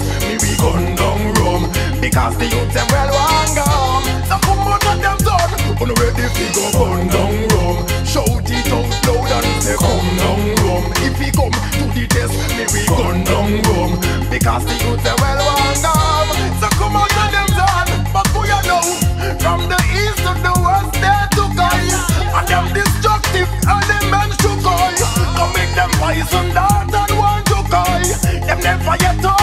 girls Me we gun down Rome Because the youth them well want come So come out of them zone On ready fi go gun down Rome Shout it out loud and say come down Rome If we come to the test Me we gun down Rome Because the youth them well want come So come out of them zone But who you know? From the east to the west there to guys And them destructive elements to guys Come make them poison dart and want to guy Them never yet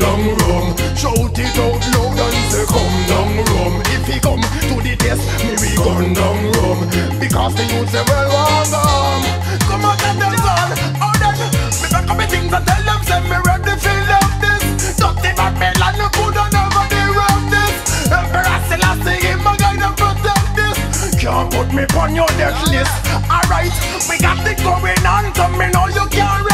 down Rome. Shout it out loud and say come down Rome. If he come to the test, me we gun down Rome. Because the youth say well want go home Come out of them zone Oh then Me back up me things and tell them Say me ready fi love this. Dirty Babylon You coulda never derail this. Emperor Selassie Him a guide and protect this. Can't put me on your death list. Alright We got it going on So me know you can't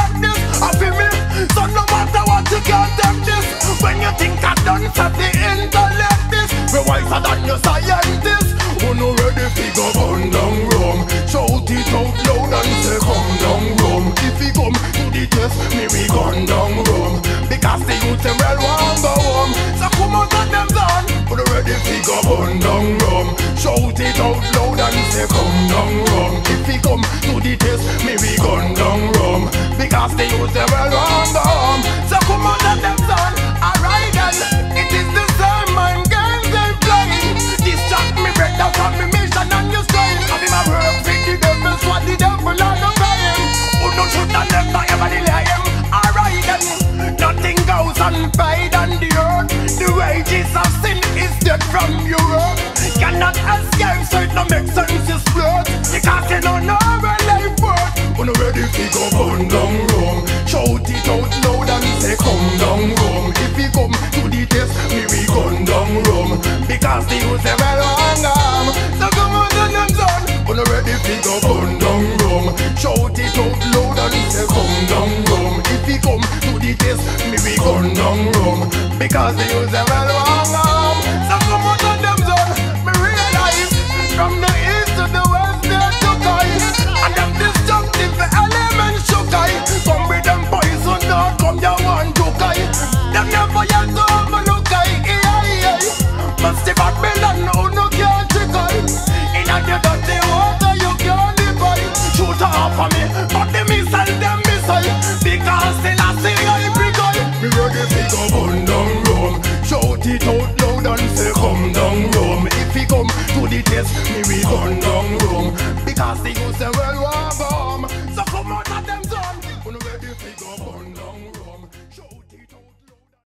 it out loud and say come down Rome. If he come to the test, me we gun down Rome. Because the youth say well go home So come out of them zone Alright then It is the same mind games they playing Distract me break down from me mission and you strain I be my work fit the devil what the devil are no paying Who no should have never ever delay him. Alright then Nothing goes unpaid. On the earth The wages of sin is death from Because the youth well hang on. So come out of them zone When ready fi go burn down Rome Shout it out loud and say come down Rome If he come to the test, me we gun down Rome Because the youth say well hang Of me. But the missile Them missile Because still I see I bring Me ready fi go burn down Rome Shout it out loud and say come down Rome If he come to the test, me we gun down Rome Because the youth say well